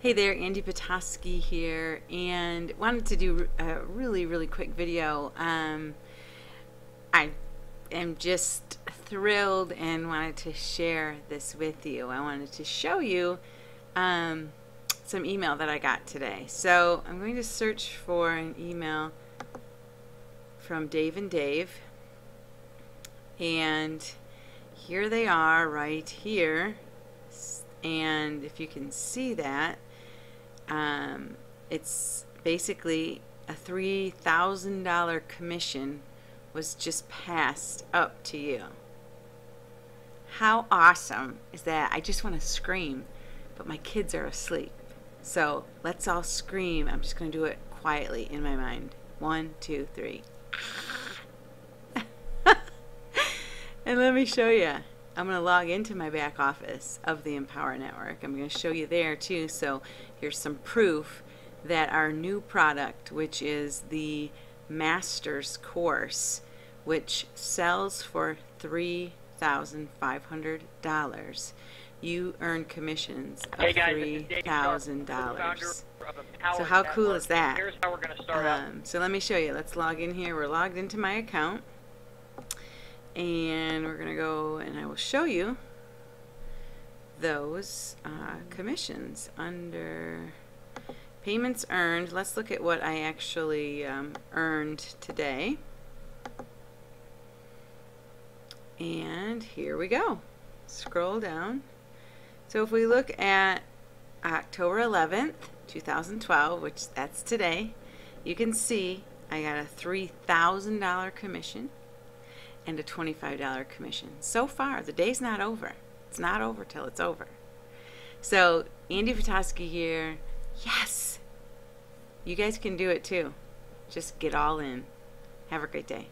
Hey there, Andie Petoskey here, and wanted to do a really, really quick video. Um, I am just thrilled and wanted to share this with you. I wanted to show you um, some email that I got today. So I'm going to search for an email from Dave and Dave, and here they are right here. And if you can see that, um, it's basically a $3,000 commission was just passed up to you. How awesome is that? I just want to scream, but my kids are asleep. So let's all scream. I'm just going to do it quietly in my mind. One, two, three. and let me show you. I'm going to log into my back office of the Empower Network. I'm going to show you there too. So here's some proof that our new product, which is the Master's course, which sells for $3,500, you earn commissions of Hey guys, $3,000. So how cool is that? Here's how we're going to start out. Um, so let me show you. Let's log in here. We're logged into my account. And we're going to go and I will show you those uh, commissions under payments earned. Let's look at what I actually um, earned today. And here we go. Scroll down. So if we look at October 11th, 2012, which that's today, you can see I got a $3,000 commission and a $25 commission. So far, the day's not over. It's not over till it's over. So, Andie Petoskey here. Yes! You guys can do it too. Just get all in. Have a great day.